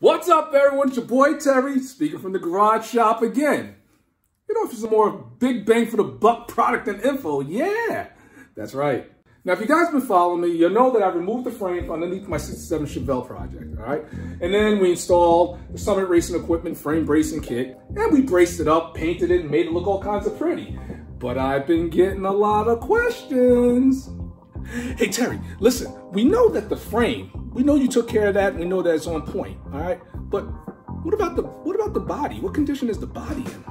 What's up, everyone? It's your boy Terry, speaking from the garage shop again. You know, if it's a more big bang for the buck product and info, yeah, that's right. Now, if you guys been following me, you'll know that I removed the frame underneath my 67 Chevelle project, all right? And then we installed the Summit Racing Equipment frame bracing kit, and we braced it up, painted it, and made it look all kinds of pretty. But I've been getting a lot of questions. Hey, Terry, listen, we know that the frame, we know you took care of that, we know that it's on point, all right? But what about the what about the body? What condition is the body in?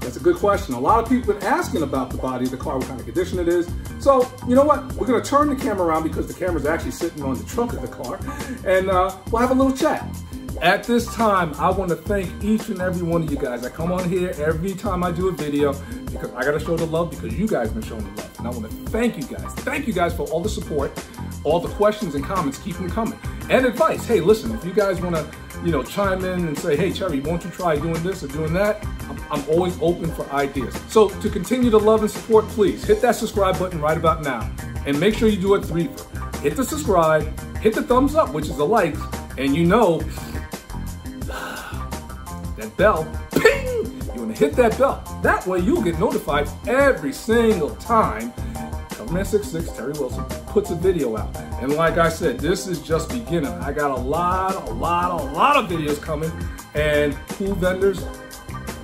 That's a good question. A lot of people have been asking about the body of the car, what kind of condition it is. So, you know what? We're gonna turn the camera around because the camera's actually sitting on the trunk of the car, and uh, we'll have a little chat. At this time, I want to thank each and every one of you guys. I come on here every time I do a video because I got to show the love because you guys been showing the love. And I want to thank you guys. Thank you guys for all the support, all the questions and comments. Keep them coming. And advice. Hey, listen, if you guys want to, you know, chime in and say, hey, Terry, won't you try doing this or doing that? I'm, always open for ideas. So to continue to love and support, please hit that subscribe button right about now. And make sure you do it three. Hit the subscribe, hit the thumbs up, which is the likes, and you know that bell, ping! You wanna hit that bell. That way you'll get notified every single time Coverman 66 Terry Wilson puts a video out. And like I said, this is just beginning. I got a lot, a lot, a lot of videos coming and cool vendors.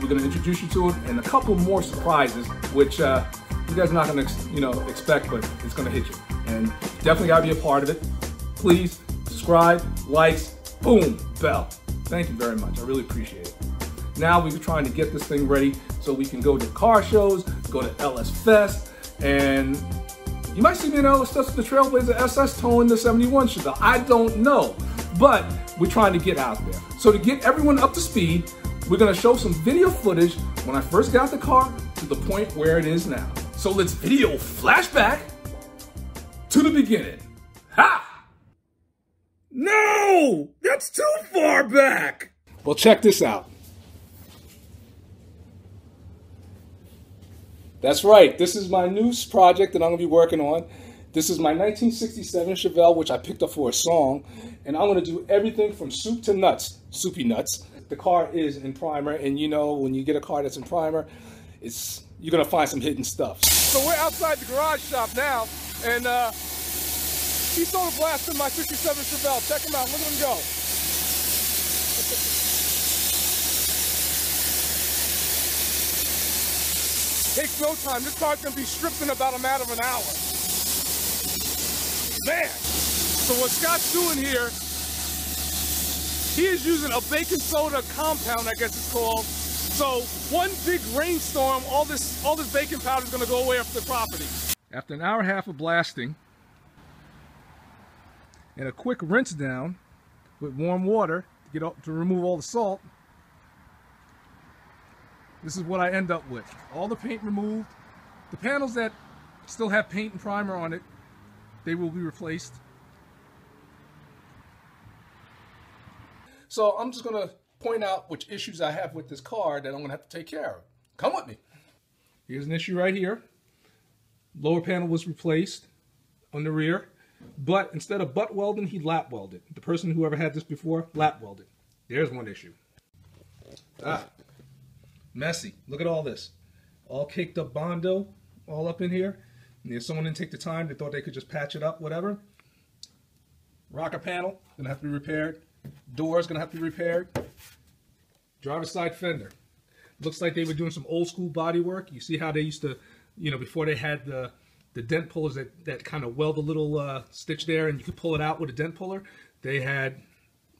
We're gonna introduce you to it and a couple more surprises, which uh, you guys are not gonna you know expect, but it's gonna hit you. And definitely gotta be a part of it. Please subscribe, likes, boom, bell. Thank you very much. I really appreciate it. Now we're trying to get this thing ready so we can go to car shows, go to LS Fest, and you might see me in Fest with the Trailblazer SS towing the 71 Chevelle. I don't know, but we're trying to get out there. So to get everyone up to speed, we're gonna show some video footage when I first got the car to the point where it is now. So let's video flashback to the beginning. Ha! No! That's too far back! Well, check this out. That's right. This is my new project that I'm going to be working on. This is my 1967 Chevelle, which I picked up for a song. And I'm going to do everything from soup to nuts, soupy nuts. The car is in primer, and you know when you get a car that's in primer, it's you're going to find some hidden stuff. So we're outside the garage shop now, and uh, he's soda blasting my 67 Chevelle. Check him out. Look at him go. Takes no time. This car's gonna be stripped in about a matter of an hour. Man. So what Scott's doing here, he is using a baking soda compound, I guess it's called. So one big rainstorm, all this all this baking powder is gonna go away off the property. After an hour and a half of blasting and a quick rinse down with warm water to get up to remove all the salt, this is what I end up with. All the paint removed. The panels that still have paint and primer on it, they will be replaced. So I'm just going to point out which issues I have with this car that I'm going to have to take care of. Come with me. Here's an issue right here. Lower panel was replaced on the rear, but instead of butt welding, he lap welded. The person who ever had this before, lap welded. There's one issue. Ah, Messy. Look at all this. All caked up Bondo, all up in here. And if someone didn't take the time, they thought they could just patch it up, whatever. Rocker panel, gonna have to be repaired. Doors gonna have to be repaired. Driver's side fender. Looks like they were doing some old school body work. You see how they used to, you know, before they had the the dent pullers that, that kind of weld a little uh, stitch there and you could pull it out with a dent puller. They had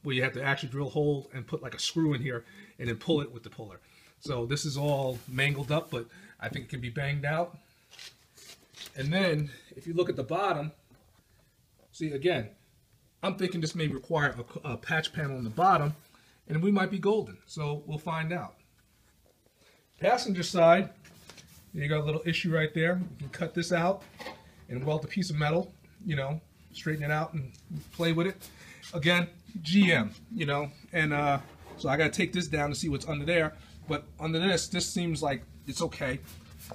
where you have to actually drill a hole and put like a screw in here and then pull it with the puller. So this is all mangled up, but I think it can be banged out. And then if you look at the bottom, see again, I'm thinking this may require a, a patch panel on the bottom and we might be golden. So we'll find out. Passenger side, you got a little issue right there. You can cut this out and weld a piece of metal, you know, straighten it out and play with it. Again, GM, you know, and uh, so I got to take this down to see what's under there. But under this, this seems like it's okay.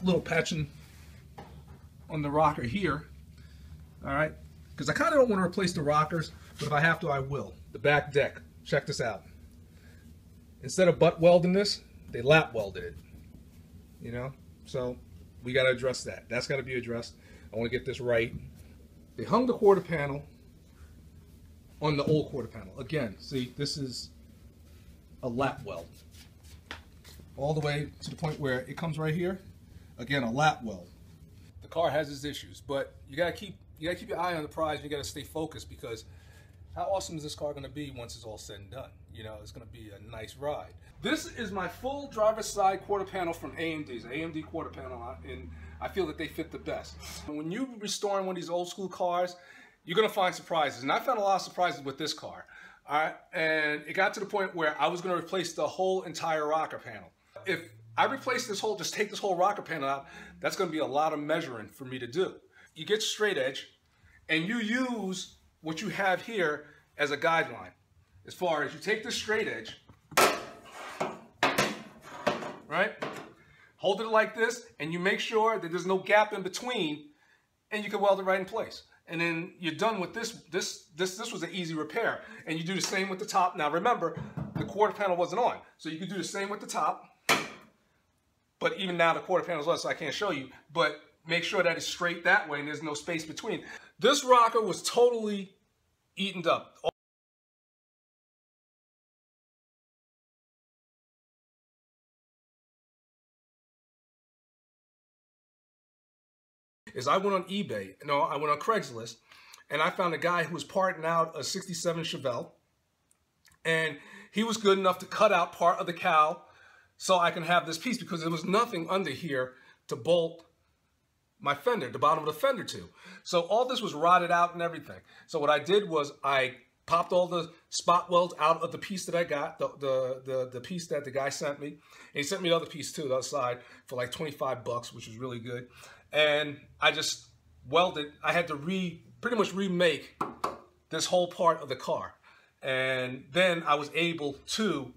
A little patching on the rocker here. All right, because I kind of don't want to replace the rockers, but if I have to, I will. The back deck, check this out. Instead of butt welding this, they lap welded it. You know? So we got to address that. That's got to be addressed. I want to get this right. They hung the quarter panel on the old quarter panel. Again, see, this is a lap weld. All the way to the point where it comes right here. Again, a lap weld. The car has its issues, but you gotta keep you gotta keep your eye on the prize. And you gotta stay focused because how awesome is this car gonna be once it's all said and done? You know, it's gonna be a nice ride. This is my full driver's side quarter panel from AMD's AMD quarter panel, and I feel that they fit the best. When you restoring one of these old school cars, you're gonna find surprises. And I found a lot of surprises with this car. All right, and it got to the point where I was gonna replace the whole entire rocker panel. If I replace this whole, just take this whole rocker panel out, that's gonna be a lot of measuring for me to do. You get straight edge, and you use what you have here as a guideline. As far as you take this straight edge, right? Hold it like this, and you make sure that there's no gap in between, and you can weld it right in place and then you're done with this. This this this was an easy repair. And you do the same with the top. Now remember, the quarter panel wasn't on, so you can do the same with the top. But even now the quarter panel's on, so I can't show you. But make sure that it's straight that way and there's no space between. This rocker was totally eaten up. is I went on eBay, no, I went on Craigslist, and I found a guy who was parting out a 67 Chevelle, and he was good enough to cut out part of the cowl so I can have this piece because there was nothing under here to bolt my fender, the bottom of the fender to. So all this was rotted out and everything. So what I did was I popped all the spot welds out of the piece that I got, the, the, the, the, piece that the guy sent me. And he sent me the other piece too, the other side, for like 25 bucks, which was really good and I just welded. I had to re pretty much remake this whole part of the car. And then I was able to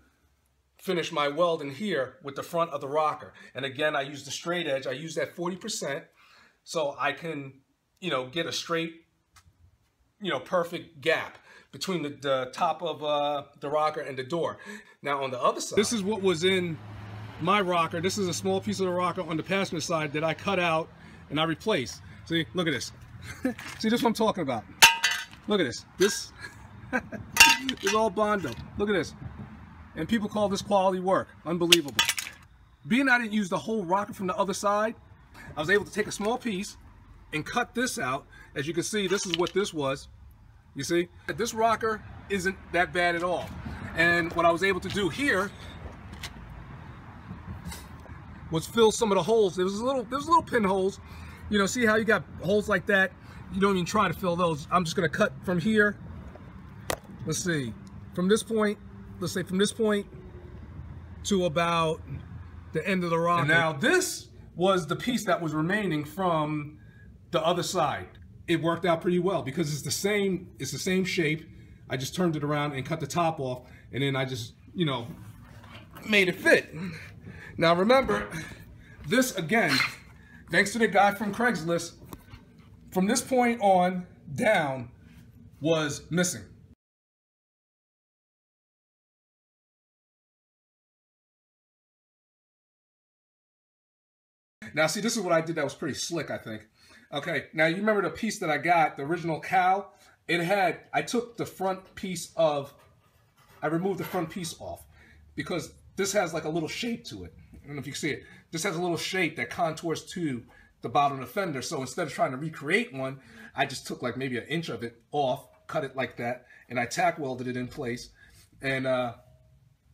finish my welding here with the front of the rocker. And again, I use the straight edge. I use that 40% so I can, you know, get a straight, you know, perfect gap between the, the top of uh, the rocker and the door. Now on the other side. This is what was in my rocker. This is a small piece of the rocker on the passenger side that I cut out and I replace. See, look at this. See, this what I'm talking about. Look at this. This, is all Bondo. Look at this. And people call this quality work. Unbelievable. Being I didn't use the whole rocker from the other side, I was able to take a small piece and cut this out. As you can see, this is what this was. You see? This rocker isn't that bad at all. And what I was able to do here was fill some of the holes. There was a little, there was little pinholes. You know, see how you got holes like that? You don't even try to fill those. I'm just gonna cut from here. Let's see, from this point, let's say from this point to about the end of the rocker. And now this was the piece that was remaining from the other side. It worked out pretty well because it's the same, it's the same shape. I just turned it around and cut the top off and then I just, you know, made it fit. Now remember, this again, thanks to the guy from Craigslist, from this point on down was missing. Now see, this is what I did that was pretty slick, I think. Okay, now you remember the piece that I got, the original cowl? It had, I took the front piece of, I removed the front piece off because this has like a little shape to it. I don't know if you can see it. This has a little shape that contours to the bottom of the fender. So instead of trying to recreate one, I just took like maybe an inch of it off, cut it like that, and I tack welded it in place. And uh,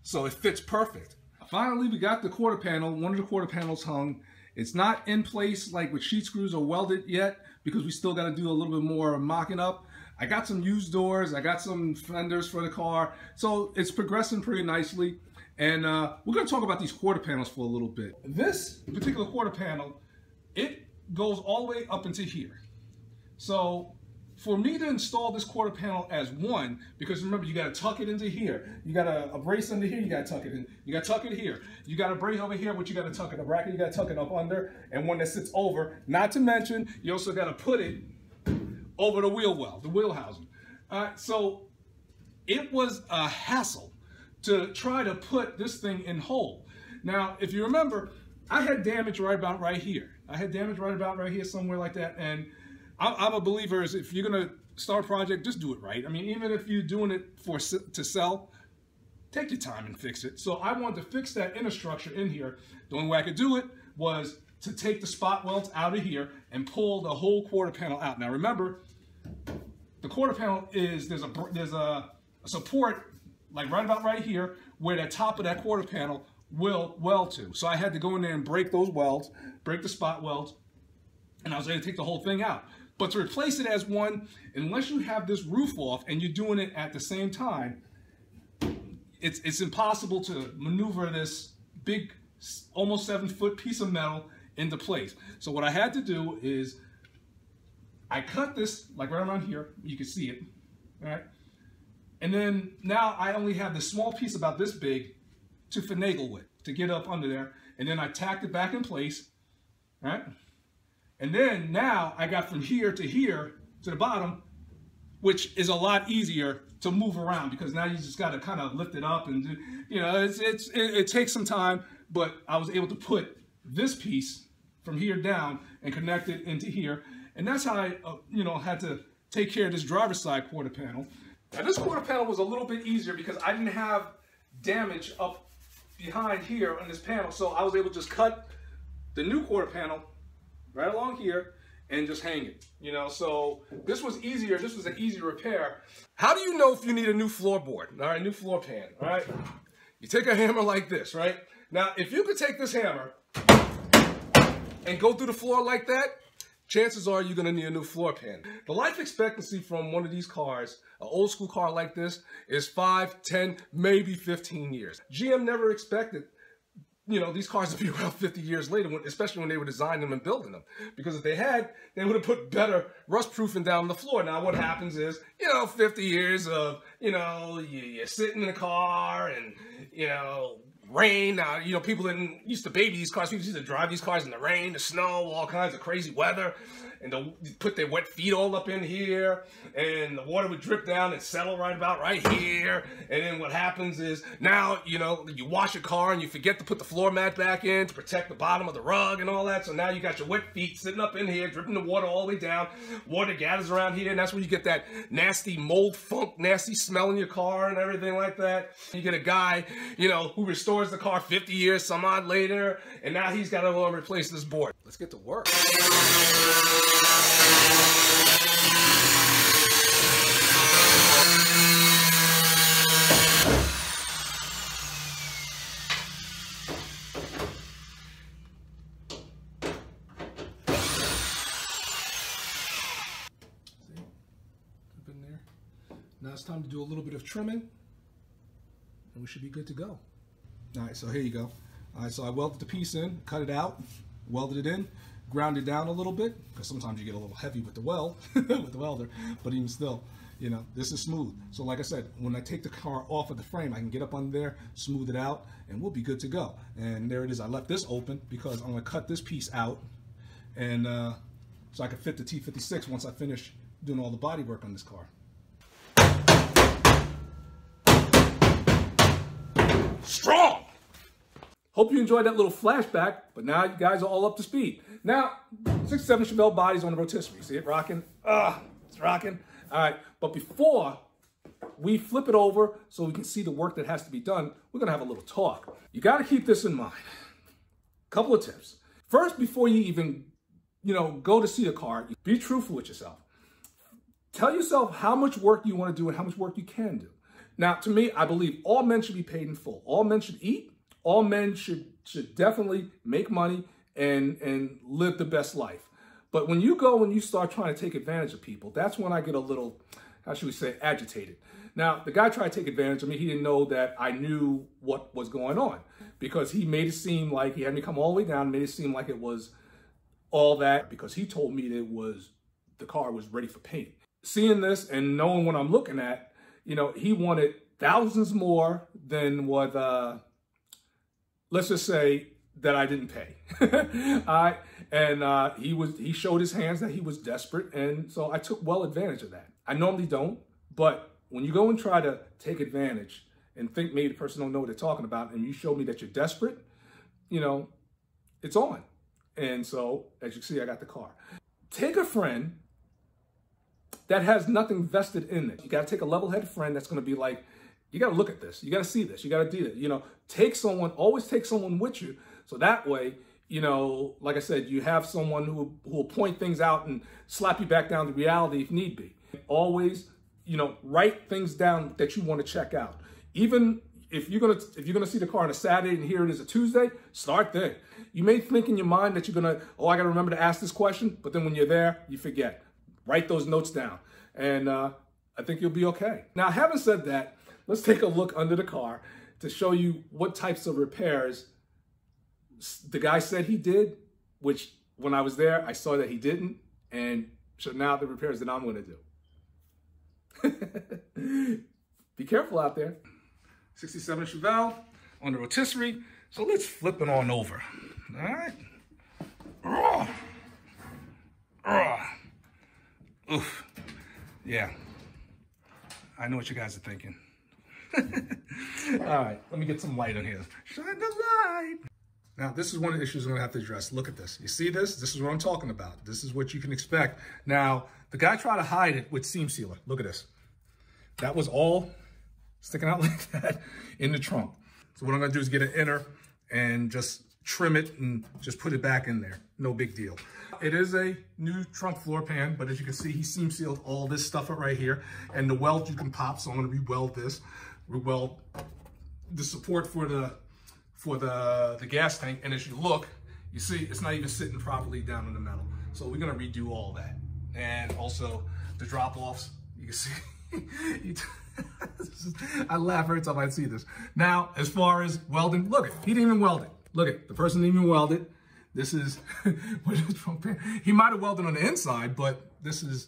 so it fits perfect. Finally, we got the quarter panel. One of the quarter panels hung. It's not in place like with sheet screws or welded yet because we still got to do a little bit more mocking up. I got some used doors. I got some fenders for the car. So it's progressing pretty nicely. And uh, we're going to talk about these quarter panels for a little bit. This particular quarter panel, it goes all the way up into here. So for me to install this quarter panel as one, because remember, you got to tuck it into here. You got a, a, brace under here, you got to tuck it in. You got to tuck it here. You got a brace over here, but you got to tuck it. A bracket, you got to tuck it up under, and one that sits over. Not to mention, you also got to put it over the wheel well, the wheel housing. All right, so it was a hassle to try to put this thing in whole. Now, if you remember, I had damage right about right here. I had damage right about right here, somewhere like that. And I'm a believer is if you're gonna start a project, just do it right. I mean, even if you're doing it for to sell, take your time and fix it. So I wanted to fix that inner structure in here. The only way I could do it was to take the spot welds out of here and pull the whole quarter panel out. Now remember, the quarter panel is, there's a, there's a support like right about right here where the top of that quarter panel will weld to. So I had to go in there and break those welds, break the spot welds, and I was able to take the whole thing out. But to replace it as one, unless you have this roof off and you're doing it at the same time, it's, it's impossible to maneuver this big, almost seven foot piece of metal into place. So what I had to do is I cut this like right around here. You can see it, right? And then now I only have this small piece about this big to finagle with, to get up under there. And then I tacked it back in place, right? And then now I got from here to here to the bottom, which is a lot easier to move around because now you just got to kind of lift it up and, you know, it's, it's, it, it takes some time, but I was able to put this piece from here down and connect it into here. And that's how I, uh, you know, had to take care of this driver's side quarter panel. Now this quarter panel was a little bit easier because I didn't have damage up behind here on this panel. So I was able to just cut the new quarter panel right along here and just hang it, you know? So this was easier. This was an easy repair. How do you know if you need a new floorboard? All right, new floor pan, all right? You take a hammer like this, right? Now, if you could take this hammer and go through the floor like that, chances are you're gonna need a new floor pan. The life expectancy from one of these cars, an old school car like this, is five, 10, maybe 15 years. GM never expected you know, these cars to be around 50 years later, especially when they were designing them and building them. Because if they had, they would have put better rust proofing down the floor. Now, what happens is, you know, 50 years of, you know, you, you're sitting in a car and, you know, rain. Now, you know, people didn't used to baby these cars. People used to drive these cars in the rain, the snow, all kinds of crazy weather and the, put their wet feet all up in here, and the water would drip down and settle right about right here. And then what happens is now, you know, you wash your car and you forget to put the floor mat back in to protect the bottom of the rug and all that. So now you got your wet feet sitting up in here, dripping the water all the way down. Water gathers around here, and that's where you get that nasty mold funk, nasty smell in your car and everything like that. You get a guy, you know, who restores the car 50 years, some odd later, and now he's got to go and replace this board. Let's get to work. See? Now it's time to do a little bit of trimming and we should be good to go. All right, so here you go. All right, so I welded the piece in, cut it out, welded it in, ground it down a little bit because sometimes you get a little heavy with the weld, with the welder, but even still, you know, this is smooth. So like I said, when I take the car off of the frame, I can get up under there, smooth it out, and we'll be good to go. And there it is. I left this open because I'm gonna cut this piece out and uh, so I can fit the T56 once I finish doing all the body work on this car. Strong! Hope you enjoyed that little flashback, but now you guys are all up to speed. Now, 67 Chevelle bodies on the rotisserie. See it rocking? Ah, it's rocking. All right, but before we flip it over so we can see the work that has to be done, we're gonna have a little talk. You gotta keep this in mind. Couple of tips. First, before you even, you know, go to see a car, be truthful with yourself. Tell yourself how much work you wanna do and how much work you can do. Now, to me, I believe all men should be paid in full. All men should eat. All men should should definitely make money and and live the best life. But when you go and you start trying to take advantage of people, that's when I get a little, how should we say, agitated. Now, the guy tried to take advantage of me. He didn't know that I knew what was going on because he made it seem like he had me come all the way down, made it seem like it was all that because he told me that it was the car was ready for paint. Seeing this and knowing what I'm looking at, you know, he wanted thousands more than what, uh, let's just say, that I didn't pay. Right. And uh, he was he showed his hands that he was desperate. And so I took well advantage of that. I normally don't, but when you go and try to take advantage and think maybe the person don't know what they're talking about, and you show me that you're desperate, you know, it's on. And so, as you see, I got the car. Take a friend that has nothing vested in it. You got to take a level-headed friend that's going to be like, you got to look at this. You got to see this. You got to do it. You know, take someone, always take someone with you. So that way, you know, like I said, you have someone who, who will point things out and slap you back down to reality if need be. Always, you know, write things down that you want to check out. Even if you're gonna if you're gonna see the car on a Saturday and here it is a Tuesday, start there. You may think in your mind that you're gonna, oh, I gotta remember to ask this question, but then when you're there, you forget. Write those notes down, and uh, I think you'll be okay. Now, having said that, let's take a look under the car to show you what types of repairs the guy said he did, which when I was there, I saw that he didn't, and so now the repairs that I'm gonna do. be careful out there. 67 Chevelle on the rotisserie. So let's flip it on over. All right. Oh. Oh. Oof. Yeah. I know what you guys are thinking. All right, let me get some light on here. Shine the light. Now, this is one of the issues I'm gonna have to address. Look at this. You see this? This is what I'm talking about. This is what you can expect. Now, the guy tried to hide it with seam sealer. Look at this. That was all sticking out like that in the trunk. So what I'm gonna do is get an inner and just trim it and just put it back in there. No big deal. It is a new trunk floor pan, but as you can see, he seam sealed all this stuff right here. And the weld you can pop, so I'm gonna re-weld this. Re-weld the support for the for the, the gas tank. And as you look, you see it's not even sitting properly down in the metal. So we're gonna redo all that. And also the drop-offs, you can see, I laugh every time I see this. Now, as far as welding, look it, he didn't even weld it. Look it, the person didn't even weld it. This is, he might have welded on the inside, but this is,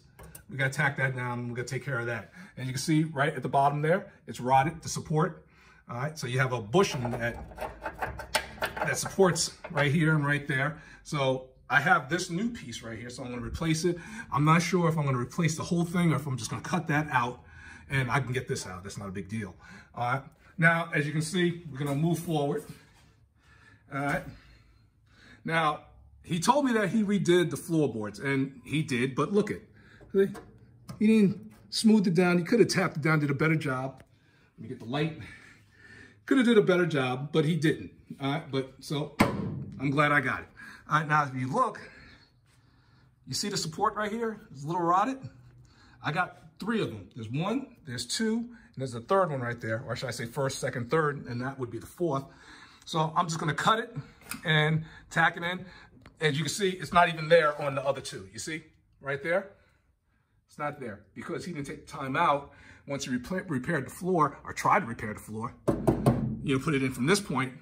we gotta tack that down we gotta take care of that. And you can see right at the bottom there, it's rotted to support. All right, so you have a bushing that, that supports right here and right there. So I have this new piece right here, so I'm gonna replace it. I'm not sure if I'm gonna replace the whole thing or if I'm just gonna cut that out and I can get this out. That's not a big deal. All right. Now, as you can see, we're to move forward. All right. Now, he told me that he redid the floorboards, and he did, but look at He didn't smooth it down. He could have tapped it down, did a better job. Let me get the light. Could have did a better job, but he didn't. All right, but so I'm glad I got it. All right, now if you look, you see the support right here? It's a little rotted. I got three of them. There's one, there's two, and there's a third one right there, or should I say first, second, third, and that would be the fourth. So I'm just gonna cut it and tack it in. As you can see, it's not even there on the other two. You see, right there? It's not there because he didn't take time out once he repaired the floor or tried to repair the floor. You know, put it in from this point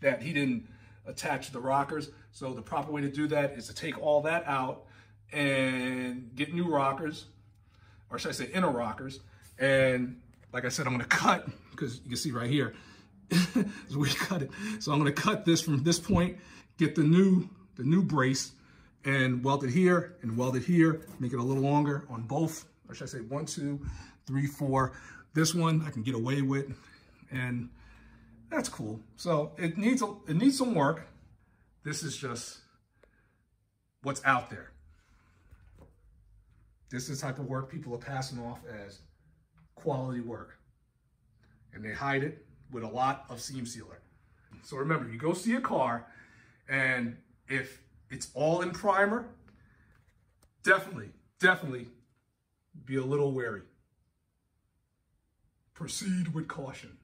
that he didn't attach the rockers. So the proper way to do that is to take all that out and get new rockers, or should I say inner rockers. And like I said, I'm gonna cut, because you can see right here, where cut it. So I'm gonna cut this from this point, get the new, the new brace, and weld it here, and weld it here, make it a little longer on both, or should I say one, two, three, four. This one I can get away with, and that's cool. So it needs, a, it needs some work. This is just what's out there. This is the type of work people are passing off as quality work. And they hide it with a lot of seam sealer. So remember, you go see a car, and if it's all in primer, definitely, definitely be a little wary. Proceed with caution.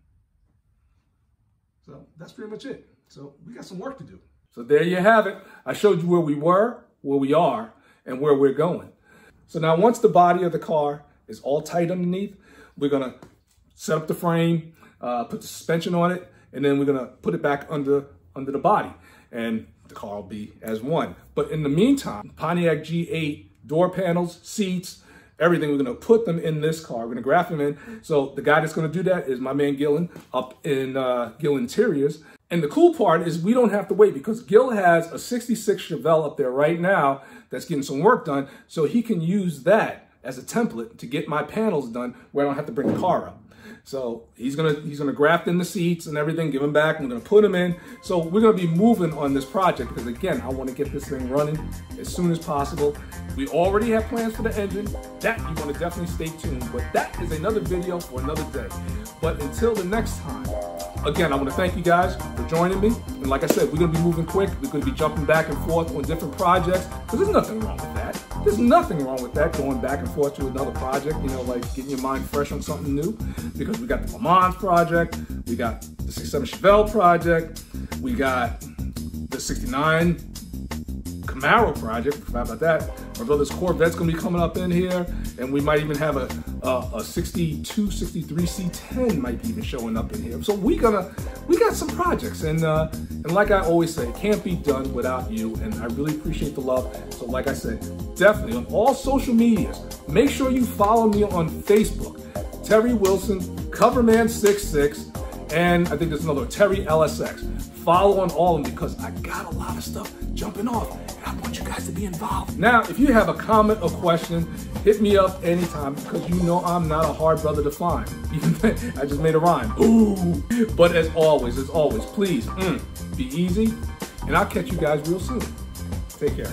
So that's pretty much it. So we got some work to do. So there you have it. I showed you where we were, where we are, and where we're going. So now once the body of the car is all tight underneath, we're gonna set up the frame, uh, put the suspension on it, and then we're gonna put it back under, under the body. And the car will be as one. But in the meantime, Pontiac G8 door panels, seats, everything, we're gonna put them in this car. We're gonna graft them in. So the guy that's gonna do that is my man Gillen up in uh, Gill Interiors. And the cool part is we don't have to wait because Gil has a 66 Chevelle up there right now that's getting some work done. So he can use that as a template to get my panels done where I don't have to bring the car up. So he's gonna he's gonna graft in the seats and everything, give them back. I'm gonna put them in. So we're gonna be moving on this project because again, I want to get this thing running as soon as possible. We already have plans for the engine. That you want to definitely stay tuned. But that is another video for another day. But until the next time, again, I want to thank you guys for joining me. And like I said, we're gonna be moving quick. We're gonna be jumping back and forth on different projects because there's nothing wrong with that. There's nothing wrong with that, going back and forth to another project, you know, like getting your mind fresh on something new. Because we got the Le Mans project, we got the 67 Chevelle project, we got the 69 Camaro project. How about that? My brother's Corvette's gonna be coming up in here, and we might even have a, a, a 62, 63 C10 might be even showing up in here. So we gonna we got some projects, and uh, and like I always say, can't be done without you. And I really appreciate the love. So like I said, definitely on all social medias, make sure you follow me on Facebook, Terry Wilson, Coverman66, and I think there's another Terry LSX. Follow on all of them because I got a lot of stuff jumping off. And I want you guys to be involved. Now, if you have a comment or question, hit me up anytime because you know I'm not a hard brother to find. I just made a rhyme. Ooh. But as always, as always, please mm, be easy, and I'll catch you guys real soon. Take care.